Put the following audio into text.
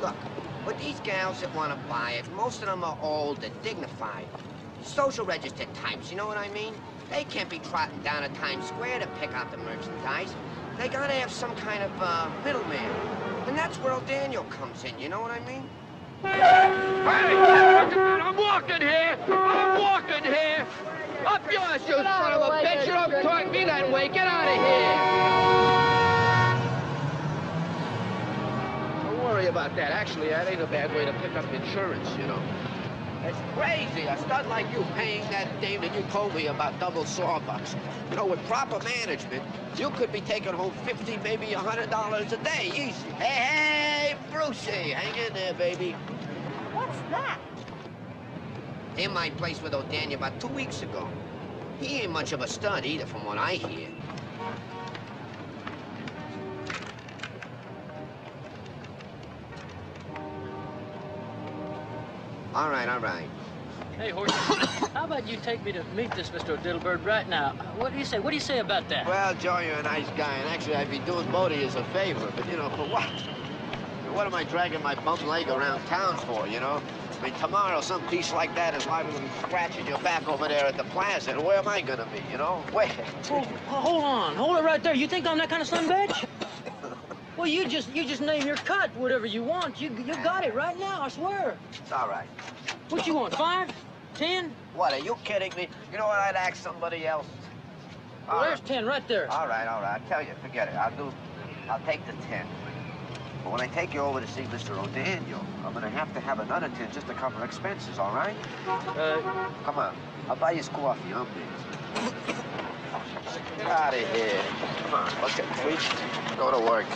Look, but these gals that want to buy it, most of them are old and dignified. Social register types, you know what I mean? They can't be trotting down to Times Square to pick out the merchandise. They gotta have some kind of, uh, middleman. And that's where O'Daniel comes in, you know what I mean? Hey, I'm walking here. I'm walking here. Up yours, you son of a bitch. You don't talk me that way. Get out of here. About that. Actually, that ain't a bad way to pick up insurance, you know. It's crazy. A stud like you paying that dame that you told me about double sawbucks. You know, with proper management, you could be taking home 50, maybe a $100 a day, easy. Hey, hey, Brucey, hang in there, baby. What's that? In my place with O'Daniel about two weeks ago. He ain't much of a stud either, from what I hear. All right, all right. Hey, Horsey, how about you take me to meet this Mr. Diddlebird right now? What do you say? What do you say about that? Well, Joe, you're a nice guy, and actually I'd be doing Bodie as a favor, but, you know, for what? What am I dragging my bum leg around town for, you know? I mean, tomorrow some piece like that is liable to be scratching your back over there at the plaza, and where am I gonna be, you know? Where? Oh, hold on, hold it right there. You think I'm that kind of son bitch? Well, you just you just name your cut, whatever you want. You you got it right now, I swear. It's all right. What you want? Five? Ten? What, are you kidding me? You know what, I'd ask somebody else. Well, All there's ten right there. All right, all right, I tell you, forget it. I'll do, I'll take the 10. But when I take you over to see Mr. O'Daniel, I'm gonna have to have another 10 just to cover expenses, all right? Uh, Come on, I'll buy you coffee, I'm busy. Get out of here. Come on, let's get freak. Go to work.